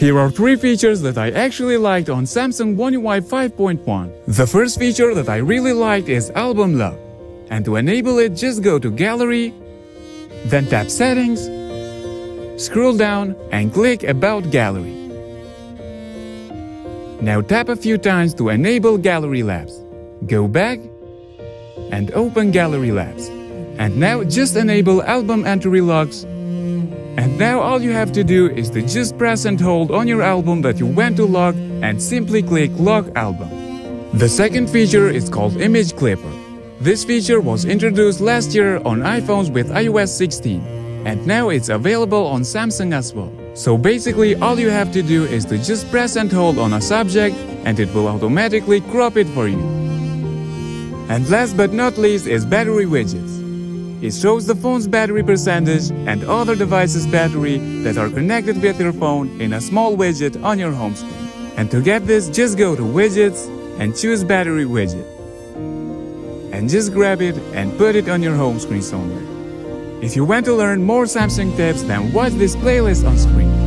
Here are three features that I actually liked on Samsung One UI 5.1. The first feature that I really liked is Album Lock. And to enable it, just go to Gallery, then tap Settings, scroll down and click About Gallery. Now tap a few times to enable Gallery Labs. Go back and open Gallery Labs. And now just enable album entry locks. Now all you have to do is to just press and hold on your album that you want to lock and simply click Lock Album. The second feature is called Image Clipper. This feature was introduced last year on iPhones with iOS 16 and now it's available on Samsung as well. So basically all you have to do is to just press and hold on a subject and it will automatically crop it for you. And last but not least is battery widgets. It shows the phone's battery percentage and other devices' battery that are connected with your phone in a small widget on your home screen. And to get this, just go to Widgets and choose Battery Widget. And just grab it and put it on your home screen somewhere. If you want to learn more Samsung tips, then watch this playlist on screen.